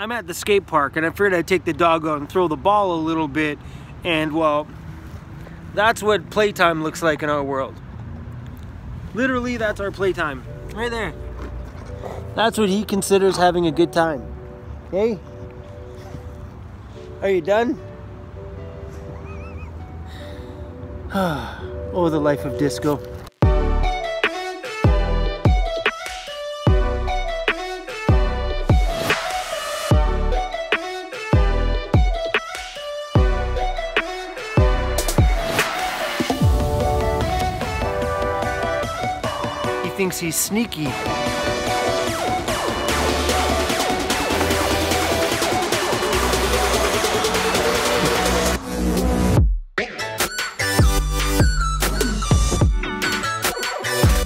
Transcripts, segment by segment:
I'm at the skate park and I figured I'd take the dog out and throw the ball a little bit and well, that's what playtime looks like in our world. Literally, that's our playtime. Right there. That's what he considers having a good time. Hey? Are you done? oh, the life of disco. Thinks he's sneaky.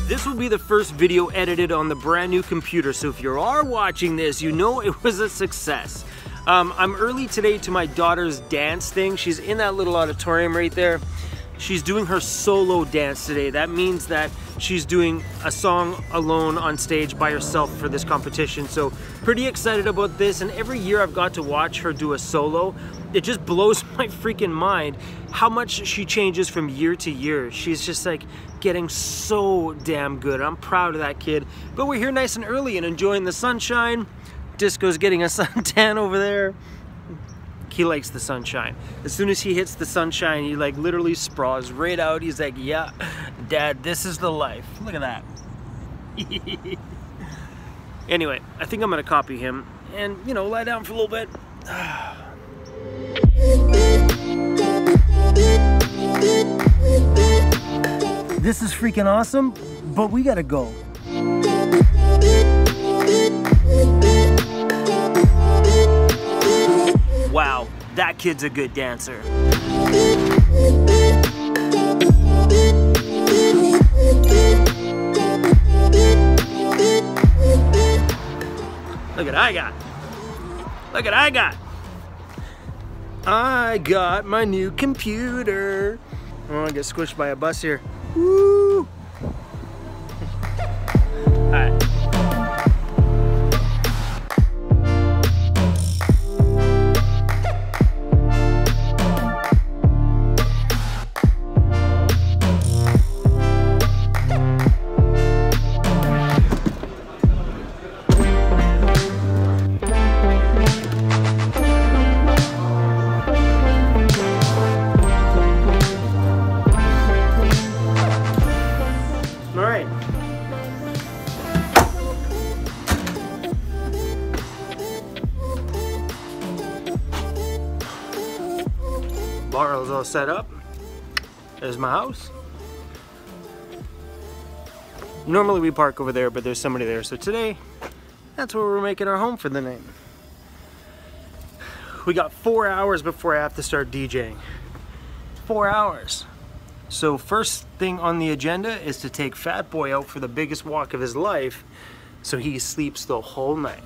This will be the first video edited on the brand new computer, so if you are watching this, you know it was a success. Um, I'm early today to my daughter's dance thing. She's in that little auditorium right there. She's doing her solo dance today. That means that she's doing a song alone on stage by herself for this competition. So pretty excited about this. And every year I've got to watch her do a solo. It just blows my freaking mind how much she changes from year to year. She's just like getting so damn good. I'm proud of that kid. But we're here nice and early and enjoying the sunshine. Disco's getting a suntan over there he likes the sunshine. As soon as he hits the sunshine, he like literally sprawls right out. He's like, yeah, dad, this is the life. Look at that. anyway, I think I'm gonna copy him and, you know, lie down for a little bit. this is freaking awesome, but we gotta go. That kid's a good dancer. Look at I got. Look at I got. I got my new computer. Oh, I get squished by a bus here. Woo! All right. Barrel's all set up. There's my house. Normally we park over there, but there's somebody there. So today, that's where we're making our home for the night. We got four hours before I have to start DJing. Four hours. So first thing on the agenda is to take Fat Boy out for the biggest walk of his life so he sleeps the whole night.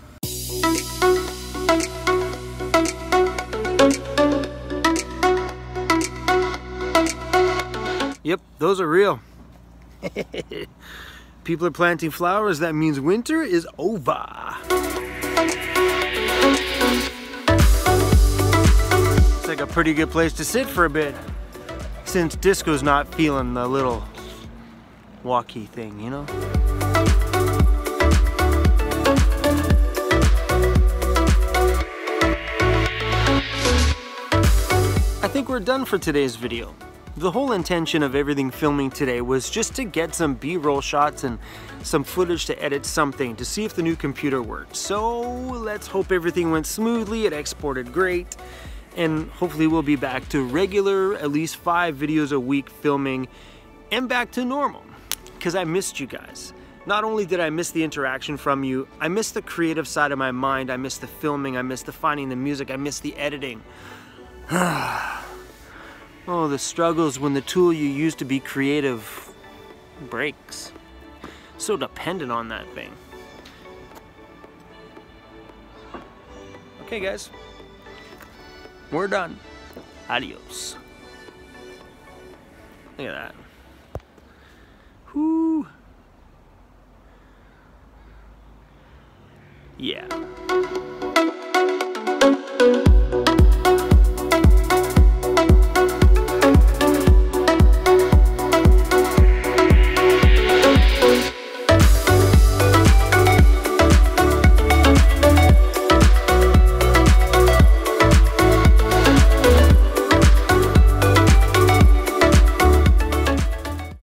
Yep, those are real. People are planting flowers, that means winter is over. It's like a pretty good place to sit for a bit since Disco's not feeling the little walkie thing, you know? I think we're done for today's video. The whole intention of everything filming today was just to get some b-roll shots and some footage to edit something to see if the new computer worked. So let's hope everything went smoothly, it exported great, and hopefully we'll be back to regular, at least five videos a week filming and back to normal. Because I missed you guys. Not only did I miss the interaction from you, I missed the creative side of my mind, I missed the filming, I missed the finding the music, I missed the editing. oh, the struggles when the tool you use to be creative breaks. So dependent on that thing. Okay, guys. We're done. Adios. Look at that. Whoo. Yeah.